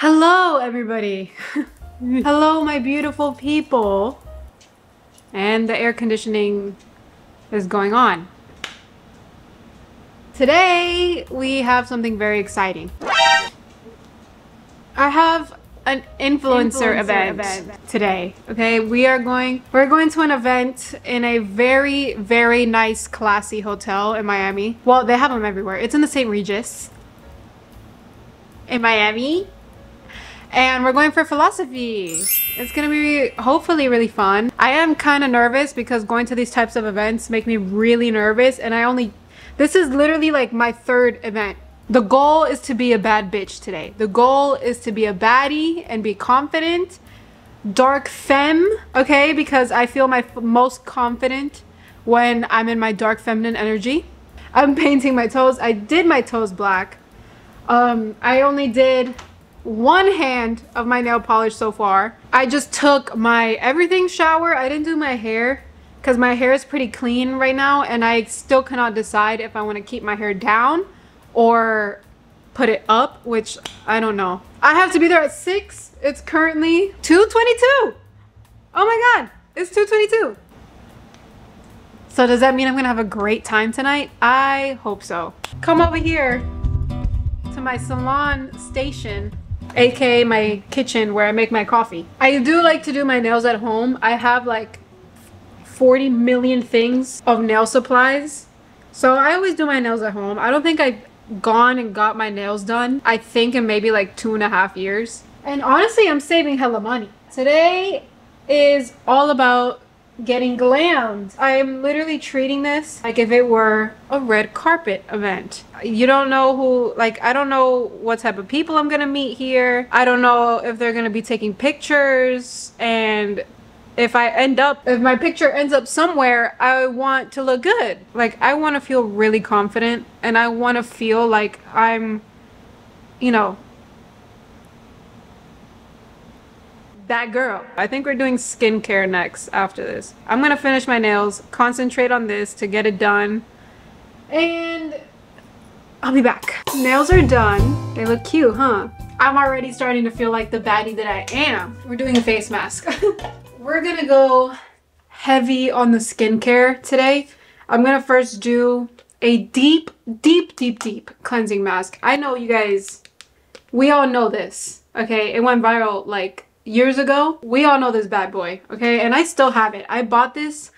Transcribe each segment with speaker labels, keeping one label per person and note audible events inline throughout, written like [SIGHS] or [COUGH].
Speaker 1: Hello, everybody. [LAUGHS] Hello, my beautiful people. And the air conditioning is going on. Today, we have something very exciting. I have an influencer,
Speaker 2: Influencer
Speaker 1: event,
Speaker 2: event.
Speaker 1: today. Okay, we are going we're going to an event in a very very nice classy hotel in Miami. Well, they have them everywhere. It's in the St. Regis in Miami. And we're going for philosophy. It's gonna be hopefully really fun. I am kind of nervous because going to these types of events make me really nervous and I only this is literally like my third event. The goal is to be a bad bitch today. The goal is to be a baddie and be confident. Dark femme, okay? Because I feel my most confident when I'm in my dark feminine energy. I'm [LAUGHS] painting my toes. I did my toes black. Um, I only did one hand of my nail polish so far. I just took my everything shower. I didn't do my hair because my hair is pretty clean right now and I still cannot decide if I want to keep my hair down or put it up, which I don't know. I have to be there at 6. It's currently 2:22. Oh my god. It's 2:22. So does that mean I'm going to have a great time tonight? I hope so. Come over here to my salon station, aka my kitchen where I make my coffee. I do like to do my nails at home. I have like 40 million things of nail supplies. So I always do my nails at home. I don't think I've gone and got my nails done. I think in maybe like two and a half years. And honestly, I'm saving hella money. Today is all about getting glammed. I'm literally treating this like if it were a red carpet event. You don't know who, like, I don't know what type of people I'm gonna meet here. I don't know if they're gonna be taking pictures and if I end up, if my picture ends up somewhere, I want to look good. Like, I want to feel really confident and I want to feel like I'm, you know, that girl. I think we're doing skincare next after this. I'm gonna finish my nails, concentrate on this to get it done, and I'll be back. Nails are done. They look cute, huh? I'm already starting to feel like the baddie that I am. We're doing a face mask. [LAUGHS] we're gonna go heavy on the skincare today. I'm gonna first do a deep, deep, deep, deep cleansing mask. I know you guys, we all know this, okay? It went viral like years ago. We all know this bad boy, okay? And I still have it. I bought this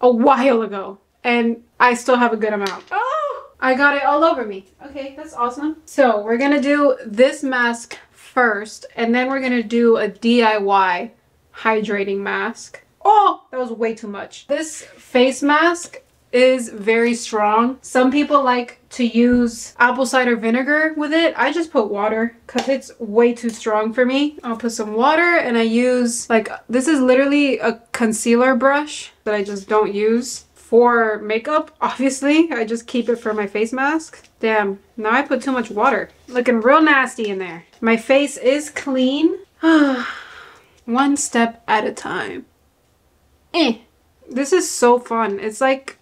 Speaker 1: a while ago and I still have a good amount. Oh, I got it all over me. Okay, that's awesome. So we're gonna do this mask first and then we're gonna do a DIY hydrating mask. Oh, that was way too much. This face mask is very strong. Some people like to use apple cider vinegar with it. I just put water because it's way too strong for me. I'll put some water and I use like, this is literally a concealer brush that I just don't use for makeup. Obviously, I just keep it for my face mask. Damn, now I put too much water. Looking real nasty in there. My face is clean. [SIGHS] One step at a time. Eh. This is so fun. It's like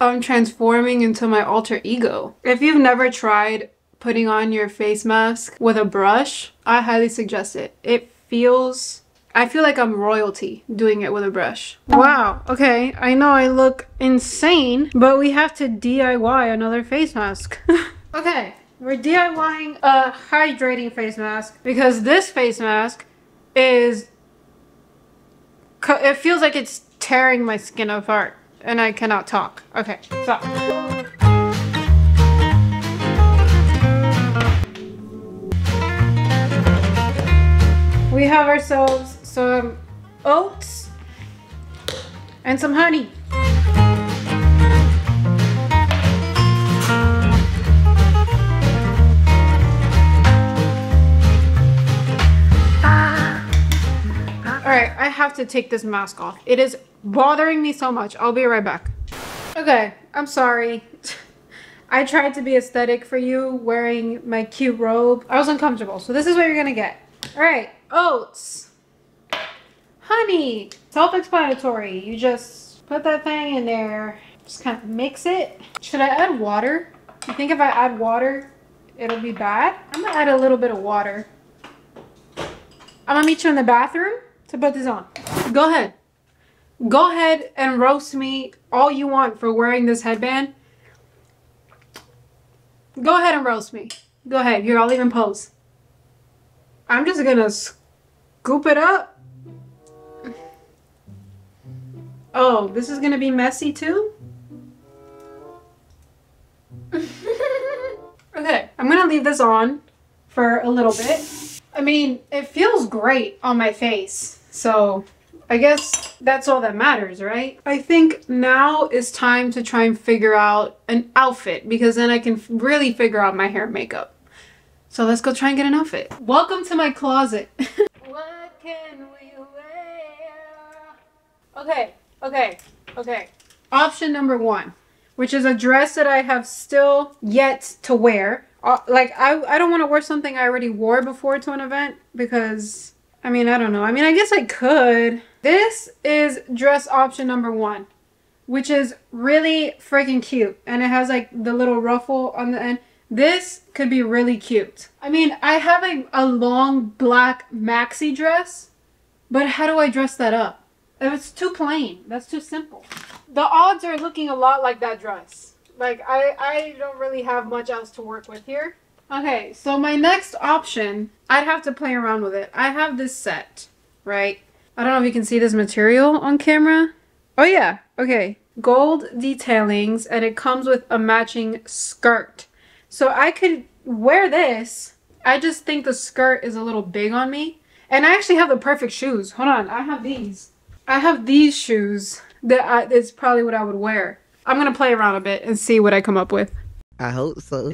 Speaker 1: I'm transforming into my alter ego. If you've never tried putting on your face mask with a brush, I highly suggest it. It feels I feel like I'm royalty doing it with a brush. Wow, okay, I know I look insane, but we have to DIY another face mask. [LAUGHS] okay, we're DIYing a hydrating face mask because this face mask is... It feels like it's tearing my skin apart and I cannot talk. Okay, so. We have ourselves some oats and some honey. Alright, I have to take this mask off. It is bothering me so much. I'll be right back. Okay, I'm sorry. [LAUGHS] I tried to be aesthetic for you wearing my cute robe. I was uncomfortable, so this is what you're gonna get. Alright, oats. Honey. Self-explanatory. You just put that thing in there. Just kind of mix it. Should I add water? You think if I add water, it'll be bad? I'm gonna add a little bit of water. I'm gonna meet you in the bathroom to put this on. Go ahead. Go ahead and roast me all you want for wearing this headband. Go ahead and roast me. Go ahead. Here, I'll even pose. I'm just gonna scoop it up. Oh, this is gonna be messy too? [LAUGHS] okay, I'm gonna leave this on for a little bit. I mean, it feels great on my face, so I guess that's all that matters, right? I think now is time to try and figure out an outfit because then I can really figure out my hair and makeup. So let's go try and get an outfit. Welcome to my closet. [LAUGHS] what can we wear? Okay, okay, okay. Option number one, which is a dress that I have still yet to wear. Uh, like, I, I don't want to wear something I already wore before to an event because, I mean, I don't know. I mean, I guess I could. This is dress option number one, which is really freaking cute. And it has like the little ruffle on the end. This could be really cute. I mean, I have a, a long black maxi dress, but how do I dress that up? It's too plain. That's too simple. The odds are looking a lot like that dress. Like, I, I don't really have much else to work with here. Okay, so my next option, I'd have to play around with it. I have this set, right? I don't know if you can see this material on camera. Oh yeah, okay. Gold detailings, and it comes with a matching skirt. So I could wear this. I just think the skirt is a little big on me. And I actually have the perfect shoes. Hold on, I have these. I have these shoes that I, it's probably what I would wear. I'm gonna play around a bit and see what I come up with.
Speaker 2: I hope so.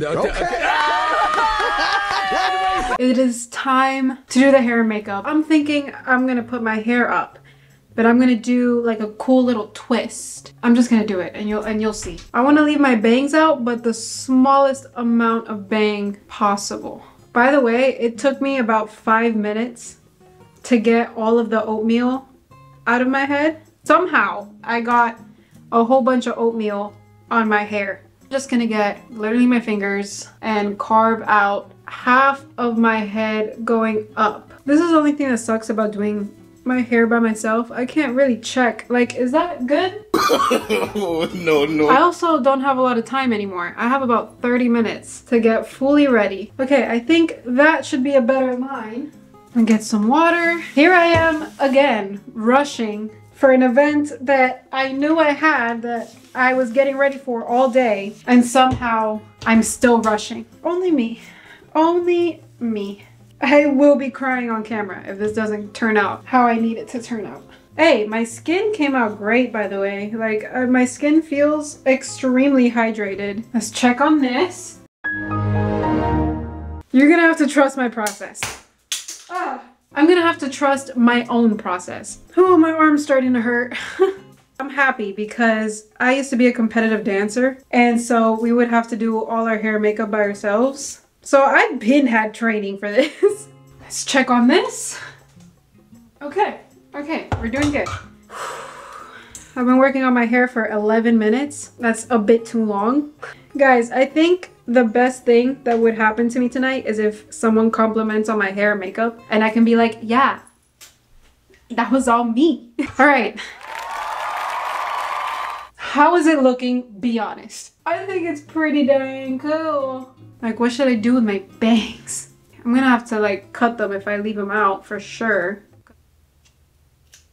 Speaker 1: It is time to do the hair and makeup. I'm thinking I'm gonna put my hair up, but I'm gonna do like a cool little twist. I'm just gonna do it and you'll and you'll see. I wanna leave my bangs out, but the smallest amount of bang possible. By the way, it took me about five minutes to get all of the oatmeal out of my head. Somehow I got a whole bunch of oatmeal on my hair. I'm just gonna get literally my fingers and carve out half of my head going up. This is the only thing that sucks about doing my hair by myself. I can't really check. Like, is that good? [COUGHS]
Speaker 2: no, no.
Speaker 1: I also don't have a lot of time anymore. I have about 30 minutes to get fully ready. Okay, I think that should be a better line. And get some water. Here I am again, rushing for an event that I knew I had that I was getting ready for all day. And somehow I'm still rushing. Only me. Only me. I will be crying on camera if this doesn't turn out how I need it to turn out. Hey, my skin came out great by the way. Like, uh, my skin feels extremely hydrated. Let's check on this. You're gonna have to trust my process. Ah, I'm gonna have to trust my own process. Oh, my arm's starting to hurt. [LAUGHS] I'm happy because I used to be a competitive dancer and so we would have to do all our hair makeup by ourselves. So I've been had training for this. [LAUGHS] Let's check on this. Okay, okay, we're doing good. I've been working on my hair for 11 minutes. That's a bit too long. Guys, I think the best thing that would happen to me tonight is if someone compliments on my hair and makeup and I can be like, yeah, that was all me. [LAUGHS] all right. How is it looking? Be honest. I think it's pretty dang cool. Like, what should I do with my bangs? I'm gonna have to like cut them if I leave them out for sure.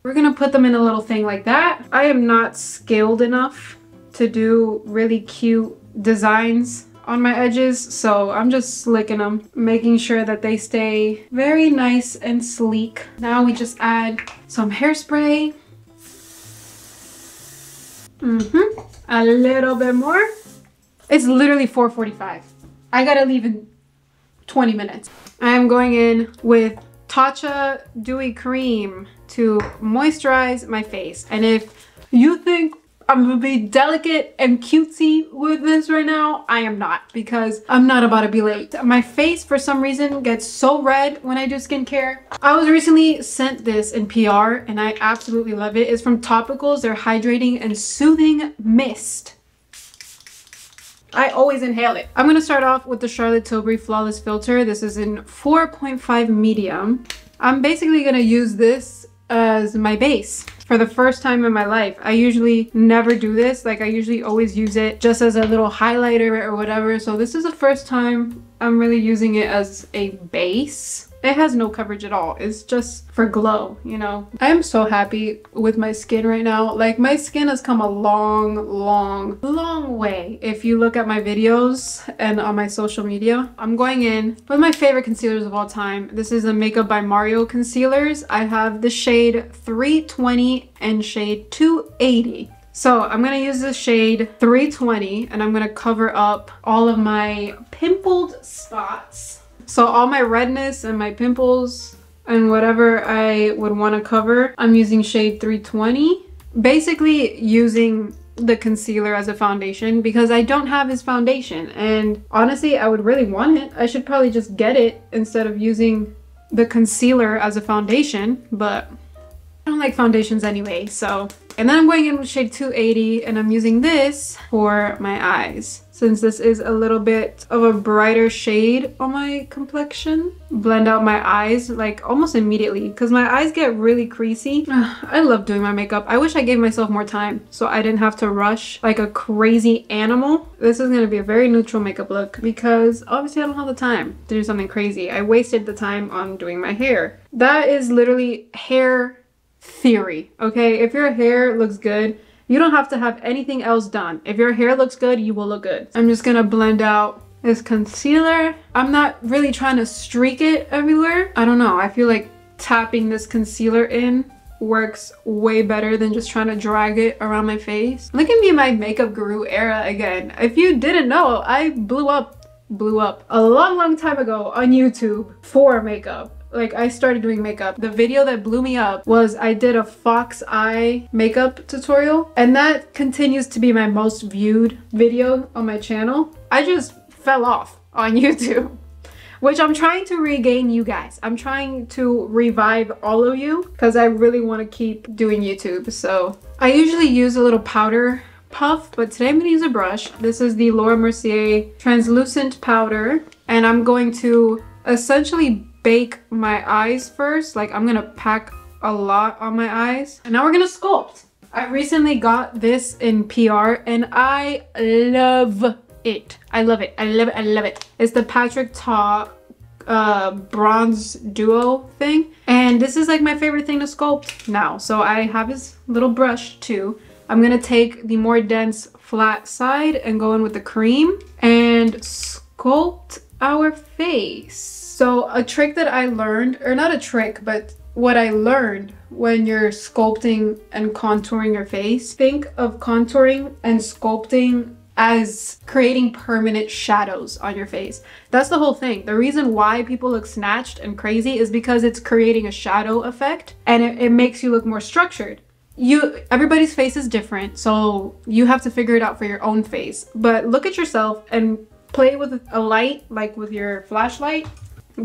Speaker 1: We're gonna put them in a little thing like that. I am not skilled enough to do really cute designs on my edges, so I'm just slicking them, making sure that they stay very nice and sleek. Now we just add some hairspray. Mm-hmm. A little bit more. It's literally 4.45. I gotta leave in 20 minutes. I'm going in with Tatcha Dewy Cream to moisturize my face. And if you think I'm gonna be delicate and cutesy with this right now, I am not because I'm not about to be late. My face for some reason gets so red when I do skincare. I was recently sent this in PR and I absolutely love it. It's from Topicals, their hydrating and soothing mist. I always inhale it. I'm gonna start off with the Charlotte Tilbury Flawless Filter. This is in 4.5 medium. I'm basically gonna use this as my base for the first time in my life. I usually never do this. Like I usually always use it just as a little highlighter or whatever. So this is the first time I'm really using it as a base. It has no coverage at all. It's just for glow, you know. I am so happy with my skin right now. Like my skin has come a long, long, long way. If you look at my videos and on my social media, I'm going in with my favorite concealers of all time. This is the Makeup by Mario concealers. I have the shade 320 and shade 280. So I'm gonna use the shade 320 and I'm gonna cover up all of my pimpled spots so all my redness and my pimples and whatever I would want to cover, I'm using shade 320. Basically using the concealer as a foundation because I don't have his foundation and honestly I would really want it. I should probably just get it instead of using the concealer as a foundation but I don't like foundations anyway so and then I'm going in with shade 280 and I'm using this for my eyes since this is a little bit of a brighter shade on my complexion. Blend out my eyes like almost immediately because my eyes get really creasy. I love doing my makeup. I wish I gave myself more time so I didn't have to rush like a crazy animal. This is going to be a very neutral makeup look because obviously I don't have the time to do something crazy. I wasted the time on doing my hair. That is literally hair theory, okay? If your hair looks good, you don't have to have anything else done. If your hair looks good, you will look good. I'm just gonna blend out this concealer. I'm not really trying to streak it everywhere. I don't know. I feel like tapping this concealer in works way better than just trying to drag it around my face. Look at me my makeup guru era again. If you didn't know, I blew up blew up a long long time ago on YouTube for makeup like I started doing makeup. The video that blew me up was I did a fox eye makeup tutorial and that continues to be my most viewed video on my channel. I just fell off on [LAUGHS] YouTube which I'm trying to regain you guys. I'm trying to revive all of you because I really want to keep doing YouTube. So I usually use a little powder puff, but today I'm going to use a brush. This is the Laura Mercier translucent powder and I'm going to essentially bake my eyes first. Like I'm gonna pack a lot on my eyes. And now we're gonna sculpt. I recently got this in PR and I love it. I love it. I love it. I love it. It's the Patrick Ta uh, bronze duo thing. And this is like my favorite thing to sculpt now. So I have this little brush too. I'm gonna take the more dense flat side and go in with the cream and sculpt our face. So a trick that I learned, or not a trick, but what I learned when you're sculpting and contouring your face, think of contouring and sculpting as creating permanent shadows on your face. That's the whole thing. The reason why people look snatched and crazy is because it's creating a shadow effect and it, it makes you look more structured you everybody's face is different so you have to figure it out for your own face but look at yourself and play with a light like with your flashlight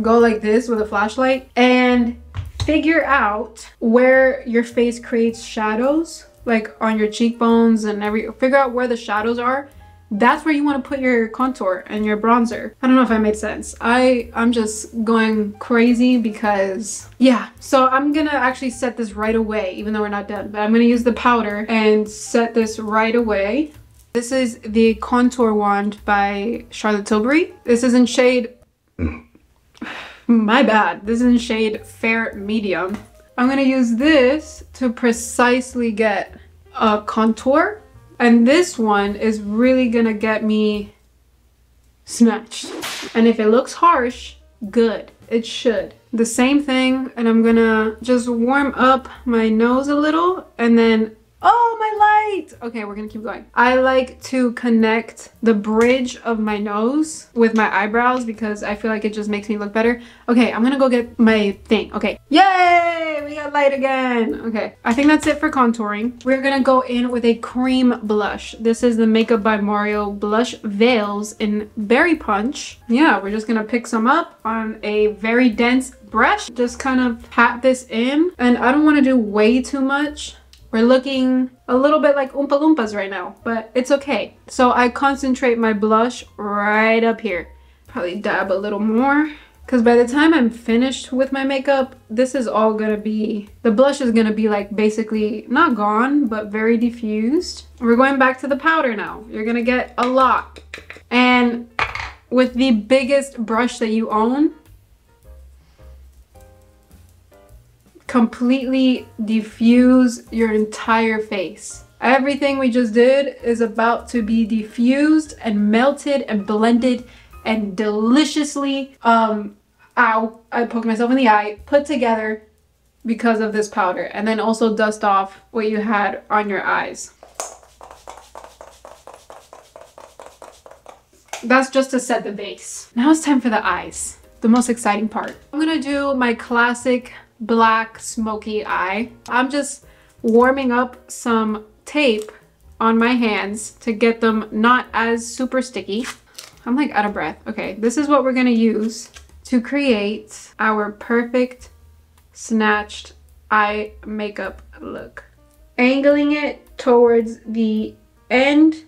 Speaker 1: go like this with a flashlight and figure out where your face creates shadows like on your cheekbones and every figure out where the shadows are that's where you want to put your contour and your bronzer. I don't know if I made sense. I, I'm just going crazy because, yeah. So I'm gonna actually set this right away, even though we're not done. But I'm gonna use the powder and set this right away. This is the Contour Wand by Charlotte Tilbury. This is in shade mm. My bad. This is in shade Fair Medium. I'm gonna use this to precisely get a contour. And this one is really gonna get me snatched. And if it looks harsh, good. It should. The same thing, and I'm gonna just warm up my nose a little and then Oh, my light! Okay, we're gonna keep going. I like to connect the bridge of my nose with my eyebrows because I feel like it just makes me look better. Okay, I'm gonna go get my thing. Okay. Yay! We got light again. Okay, I think that's it for contouring. We're gonna go in with a cream blush. This is the Makeup by Mario Blush Veils in Berry Punch. Yeah, we're just gonna pick some up on a very dense brush. Just kind of pat this in. And I don't wanna do way too much we're looking a little bit like Oompa Loompas right now, but it's okay. So I concentrate my blush right up here. Probably dab a little more. Because by the time I'm finished with my makeup, this is all gonna be, the blush is gonna be like basically not gone, but very diffused. We're going back to the powder now. You're gonna get a lot. And with the biggest brush that you own, completely diffuse your entire face. Everything we just did is about to be diffused and melted and blended and deliciously, um, ow, I poked myself in the eye, put together because of this powder. And then also dust off what you had on your eyes. That's just to set the base. Now it's time for the eyes, the most exciting part. I'm gonna do my classic black smoky eye. I'm just warming up some tape on my hands to get them not as super sticky. I'm like out of breath. Okay, this is what we're gonna use to create our perfect snatched eye makeup look. Angling it towards the end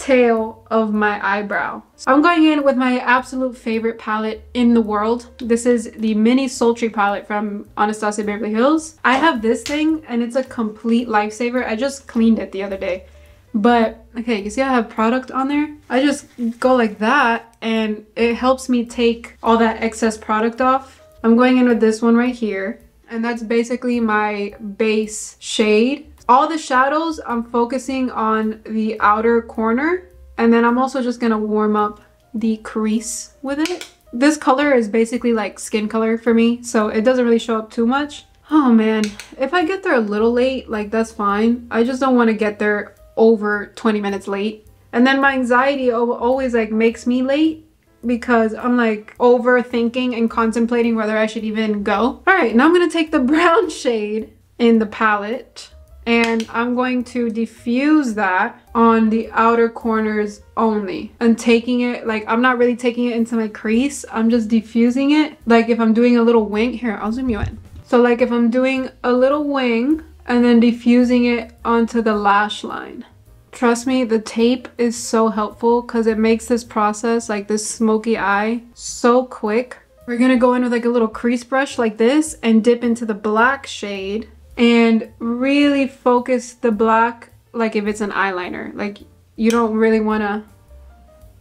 Speaker 1: tail of my eyebrow. So I'm going in with my absolute favorite palette in the world. This is the Mini Sultry palette from Anastasia Beverly Hills. I have this thing and it's a complete lifesaver. I just cleaned it the other day. But, okay, you see I have product on there? I just go like that and it helps me take all that excess product off. I'm going in with this one right here. And that's basically my base shade. All the shadows, I'm focusing on the outer corner. And then I'm also just gonna warm up the crease with it. This color is basically like skin color for me, so it doesn't really show up too much. Oh man, if I get there a little late, like that's fine. I just don't want to get there over 20 minutes late. And then my anxiety always like makes me late because I'm like overthinking and contemplating whether I should even go. All right, now I'm gonna take the [LAUGHS] brown shade in the palette and I'm going to diffuse that on the outer corners only and taking it like I'm not really taking it into my crease. I'm just diffusing it. Like if I'm doing a little wing here I'll zoom you in. So like if I'm doing a little wing and then diffusing it onto the lash line. Trust me, the tape is so helpful because it makes this process, like this smoky eye, so quick. We're gonna go in with like a little crease brush like this and dip into the black shade and really focus the black like if it's an eyeliner. Like you don't really wanna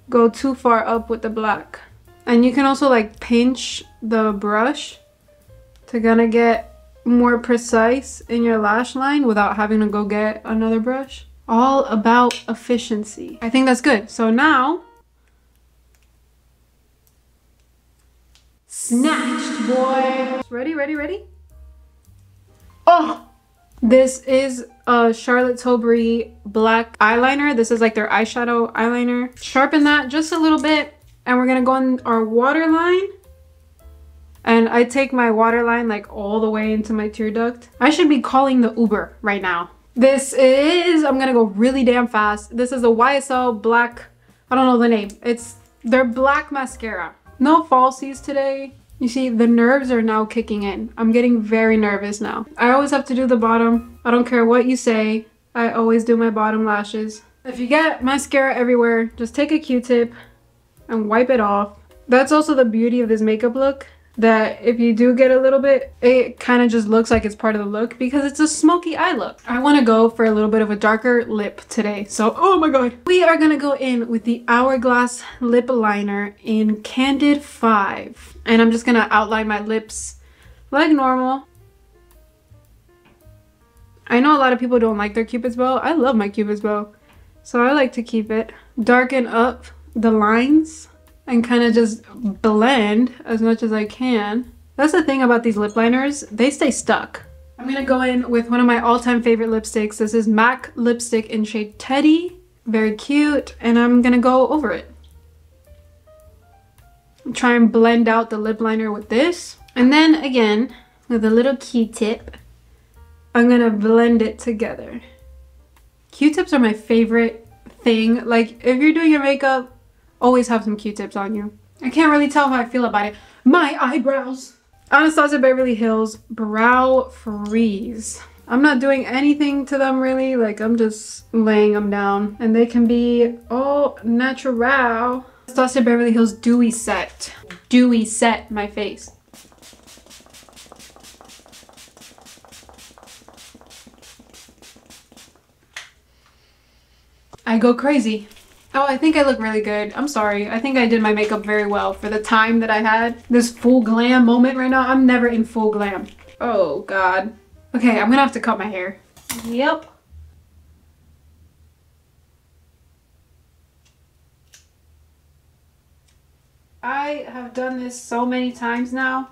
Speaker 1: go too far up with the black. And you can also like pinch the brush to of get more precise in your lash line without having to go get another brush all about efficiency. I think that's good. So now, snatched boy. Ready, ready, ready? Oh, this is a Charlotte Tilbury black eyeliner. This is like their eyeshadow eyeliner. Sharpen that just a little bit and we're gonna go on our waterline. And I take my waterline like all the way into my tear duct. I should be calling the Uber right now. This is, I'm gonna go really damn fast. This is a YSL black, I don't know the name. It's their black mascara. No falsies today. You see, the nerves are now kicking in. I'm getting very nervous now. I always have to do the bottom. I don't care what you say. I always do my bottom lashes. If you get mascara everywhere, just take a Q-tip and wipe it off. That's also the beauty of this makeup look that if you do get a little bit, it kind of just looks like it's part of the look because it's a smoky eye look. I want to go for a little bit of a darker lip today. So, oh my god. We are going to go in with the Hourglass lip liner in Candid 5. And I'm just going to outline my lips like normal. I know a lot of people don't like their cupid's bow. I love my cupid's bow. So I like to keep it. Darken up the lines and kind of just blend as much as I can. That's the thing about these lip liners, they stay stuck. I'm gonna go in with one of my all-time favorite lipsticks. This is MAC lipstick in shade Teddy. Very cute, and I'm gonna go over it. Try and blend out the lip liner with this. And then again, with a little Q-tip, I'm gonna blend it together. Q-tips are my favorite thing. Like, if you're doing your makeup, always have some q-tips on you. I can't really tell how I feel about it. My eyebrows. Anastasia Beverly Hills Brow Freeze. I'm not doing anything to them really, like I'm just laying them down. And they can be all natural. Anastasia Beverly Hills Dewy Set. dewy set my face. I go crazy. Oh, I think I look really good. I'm sorry. I think I did my makeup very well for the time that I had. This full glam moment right now. I'm never in full glam. Oh, God. Okay, I'm gonna have to cut my hair. Yep. I have done this so many times now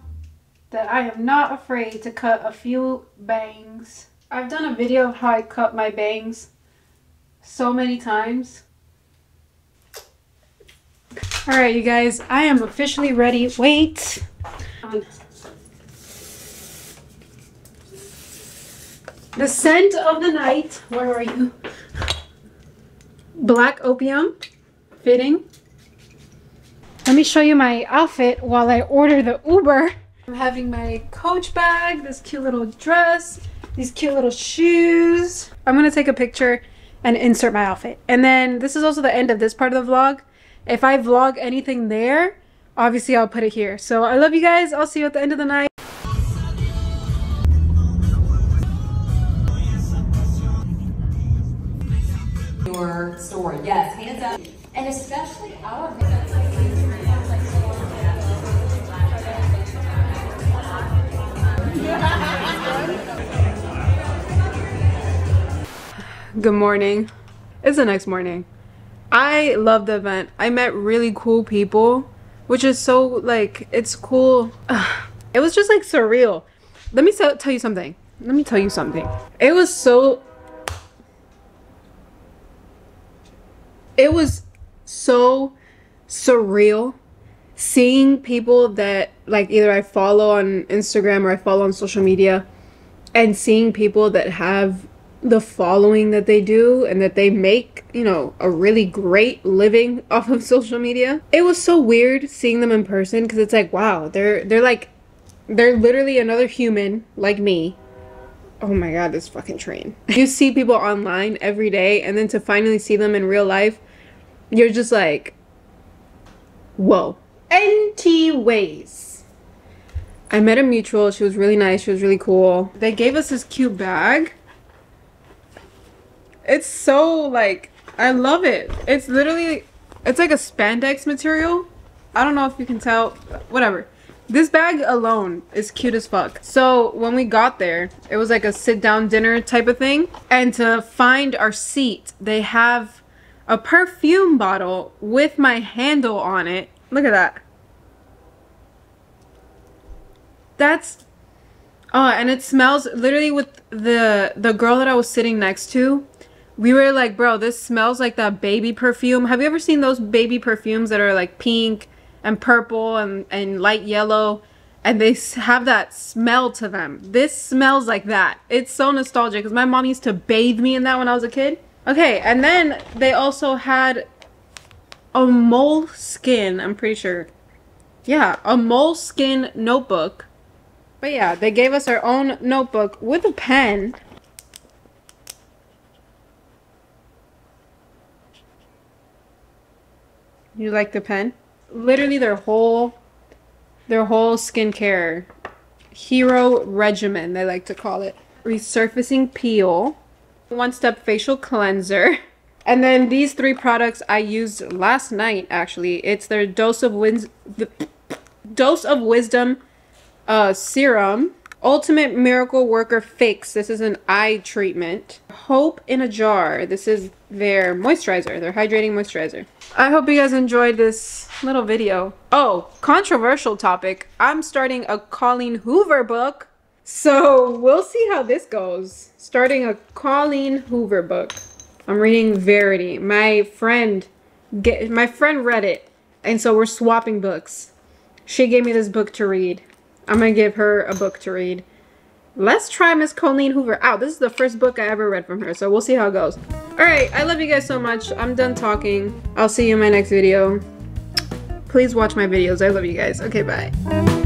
Speaker 1: that I am not afraid to cut a few bangs. I've done a video of how I cut my bangs so many times. Alright you guys, I am officially ready. Wait. The scent of the night. Where are you? Black opium. Fitting. Let me show you my outfit while I order the Uber. I'm having my coach bag, this cute little dress, these cute little shoes. I'm gonna take a picture and insert my outfit. And then this is also the end of this part of the vlog. If I vlog anything there, obviously I'll put it here. So I love you guys. I'll see you at the end of the night.
Speaker 3: your store. Yes, hands up. And especially
Speaker 1: Good morning. It's the next morning. I love the event. I met really cool people, which is so like it's cool. [SIGHS] It was just like surreal. Let me tell you something. Let me tell you something. It was so it was so surreal seeing people that like either I follow on Instagram or I follow on social media and seeing people that have the following that they do and that they make, you know, a really great living [LAUGHS] off of social media. It was so weird seeing them in person because it's like, wow, they're they're like they're literally another human like me. Oh my god, this fucking train. [LAUGHS] You see people online every day and then to finally see them in real life, you're just like whoa. NT ways. I met a mutual. She was really nice. She was really cool. They gave us this cute bag it's so like I love it. It's literally it's like a spandex material. I don't know if you can tell. Whatever. This bag alone is cute as fuck. So when we got there, it was like a sit down dinner type of thing. And to find our seat, they have a perfume bottle with my handle on it. Look at that. That's oh, and it smells literally with the the girl that I was sitting next to we were like, bro, this smells like that baby perfume. Have you ever seen those baby perfumes that are like pink and purple and, and light yellow? And they have that smell to them. This smells like that. It's so nostalgic because my mom used to bathe me in that when I was a kid. Okay, and then they also had a Moleskine, I'm pretty sure. Yeah, a Moleskine notebook. But yeah, they gave us our own notebook with a pen You like the pen? Literally their whole their whole skincare hero regimen, they like to call it. Resurfacing peel, one step facial cleanser. [LAUGHS] And then these three products I used last night actually. It's their dose of wins the [CLEARS THROAT] dose of wisdom uh serum Ultimate Miracle Worker Fix. This is an eye treatment. Hope in a Jar. This is their moisturizer, their hydrating moisturizer. I hope you guys enjoyed this little video. Oh, controversial topic. I'm starting a Colleen Hoover book. So we'll see how this goes. Starting a Colleen Hoover book. I'm reading Verity. My friend, get, my friend read it. And so we're swapping books. She gave me this book to read. I'm gonna give her a book to read. Let's try Miss Colleen Hoover out. This is the first book I ever read from her, so we'll see how it goes. Alright, I love you guys so much. I'm done talking. I'll see you in my next video. Please watch my videos. I love you guys. Okay, bye.